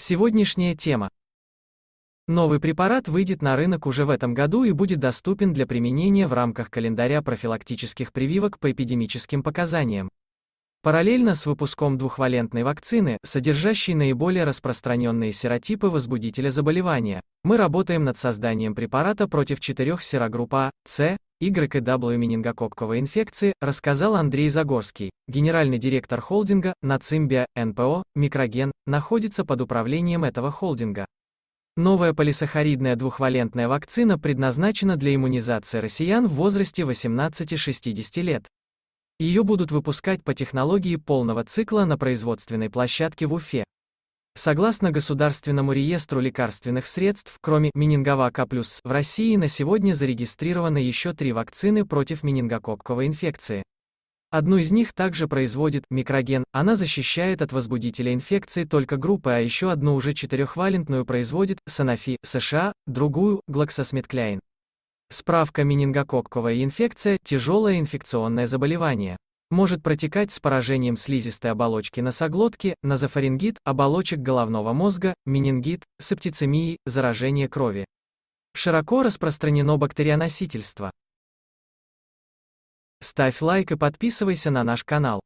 Сегодняшняя тема. Новый препарат выйдет на рынок уже в этом году и будет доступен для применения в рамках календаря профилактических прививок по эпидемическим показаниям. Параллельно с выпуском двухвалентной вакцины, содержащей наиболее распространенные серотипы возбудителя заболевания, мы работаем над созданием препарата против четырех серогрупп А, С, Y и W менингококковой инфекции, рассказал Андрей Загорский, генеральный директор холдинга Нацимбия, НПО, Микроген, находится под управлением этого холдинга. Новая полисахаридная двухвалентная вакцина предназначена для иммунизации россиян в возрасте 18-60 лет. Ее будут выпускать по технологии полного цикла на производственной площадке в Уфе. Согласно Государственному реестру лекарственных средств, кроме менинговака плюс, в России на сегодня зарегистрировано еще три вакцины против менингококковой инфекции. Одну из них также производит микроген, она защищает от возбудителя инфекции только группы, а еще одну уже четырехвалентную производит Sanofi, США, другую – GlaxoSmithKline. Справка менингококковая инфекция – тяжелое инфекционное заболевание. Может протекать с поражением слизистой оболочки носоглотки, назофарингит, оболочек головного мозга, менингит, септицемией, заражение крови. Широко распространено бактерионосительство. Ставь лайк и подписывайся на наш канал.